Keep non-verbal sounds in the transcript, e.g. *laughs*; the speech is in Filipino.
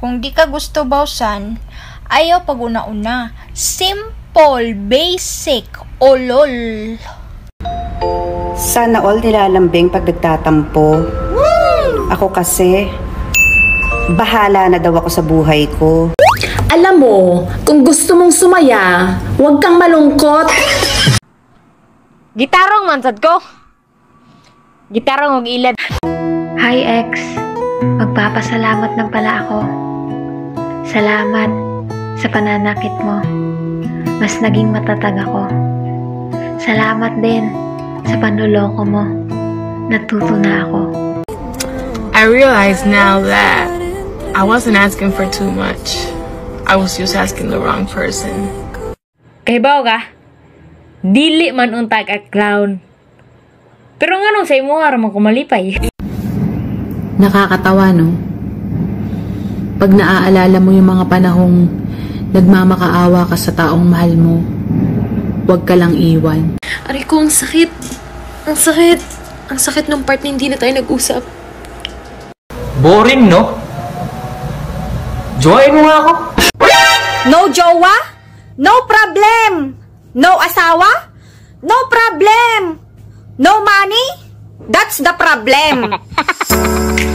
Kung di ka gusto bawsan, ayaw pag una-una. Simple, basic, olol. Sana all nilalambing pag nagtatampo. Ako kasi, bahala na daw ako sa buhay ko. Alam mo, kung gusto mong sumaya, huwag kang malungkot. Gitarong mansad ko. Gitarong og ilad. Hi ex, magpapasalamat na pala ako. Salamat sa pananakit mo. Mas naging matatag ako. Salamat din sa panluloko mo. Natuto na ako. I realize now that I wasn't asking for too much. I was just asking the wrong person. Kay bao ka? Dili man untag at clown. Pero nga nung sa imo mo kumalipay. Nakakatawa, no? Pag naaalala mo yung mga panahong nagmamakaawa ka sa taong mahal mo, huwag ka lang iwan. Aray ko, ang sakit. Ang sakit. Ang sakit ng part na hindi na tayo nag-usap. Boring, no? Join mo nga ako. No jowa? No problem! No asawa? No problem! No money? That's the problem! *laughs*